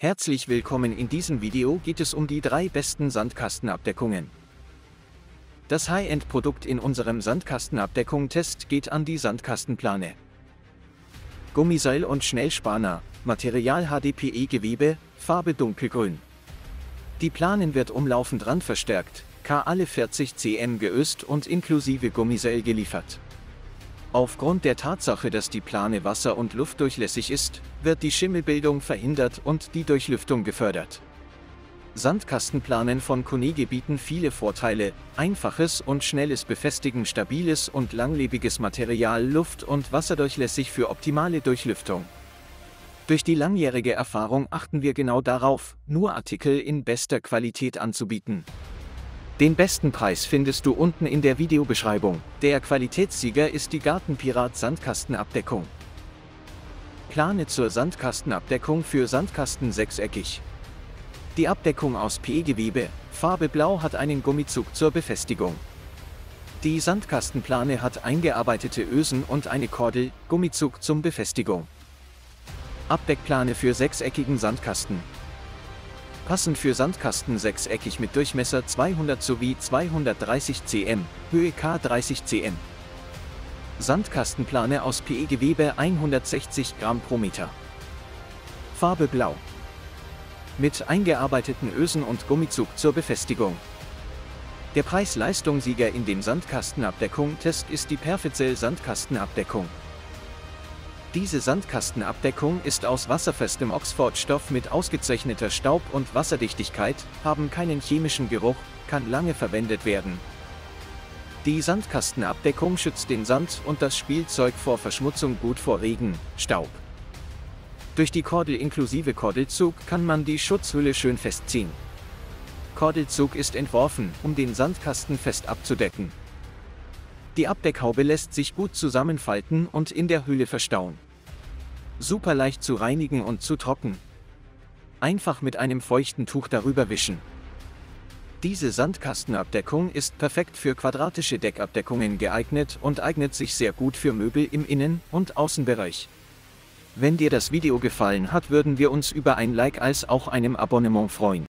Herzlich willkommen in diesem Video geht es um die drei besten Sandkastenabdeckungen. Das High-End-Produkt in unserem Sandkastenabdeckung-Test geht an die Sandkastenplane. Gummiseil und Schnellspaner, Material HDPE-Gewebe, Farbe dunkelgrün. Die Planen wird umlaufend randverstärkt, K alle 40 cm geöst und inklusive Gummiseil geliefert. Aufgrund der Tatsache, dass die Plane wasser- und luftdurchlässig ist, wird die Schimmelbildung verhindert und die Durchlüftung gefördert. Sandkastenplanen von Konege bieten viele Vorteile, einfaches und schnelles Befestigen stabiles und langlebiges Material luft- und wasserdurchlässig für optimale Durchlüftung. Durch die langjährige Erfahrung achten wir genau darauf, nur Artikel in bester Qualität anzubieten. Den besten Preis findest du unten in der Videobeschreibung. Der Qualitätssieger ist die Gartenpirat Sandkastenabdeckung. Plane zur Sandkastenabdeckung für Sandkasten sechseckig. Die Abdeckung aus PE-Gewebe, Farbe Blau hat einen Gummizug zur Befestigung. Die Sandkastenplane hat eingearbeitete Ösen und eine Kordel, Gummizug zum Befestigung. Abdeckplane für sechseckigen Sandkasten, passend für Sandkasten sechseckig mit Durchmesser 200 sowie 230 cm, Höhe K 30 cm. Sandkastenplane aus PE-Gewebe 160 Gramm pro Meter. Farbe Blau. Mit eingearbeiteten Ösen und Gummizug zur Befestigung. Der Preis-Leistung-Sieger in dem Sandkastenabdeckung-Test ist die Perfecell Sandkastenabdeckung. Diese Sandkastenabdeckung ist aus wasserfestem Oxford-Stoff mit ausgezeichneter Staub- und Wasserdichtigkeit, haben keinen chemischen Geruch, kann lange verwendet werden. Die Sandkastenabdeckung schützt den Sand und das Spielzeug vor Verschmutzung gut vor Regen, Staub. Durch die Kordel inklusive Kordelzug kann man die Schutzhülle schön festziehen. Kordelzug ist entworfen, um den Sandkasten fest abzudecken. Die Abdeckhaube lässt sich gut zusammenfalten und in der Hülle verstauen. Super leicht zu reinigen und zu trocken. Einfach mit einem feuchten Tuch darüber wischen. Diese Sandkastenabdeckung ist perfekt für quadratische Deckabdeckungen geeignet und eignet sich sehr gut für Möbel im Innen- und Außenbereich. Wenn dir das Video gefallen hat, würden wir uns über ein Like als auch einem Abonnement freuen.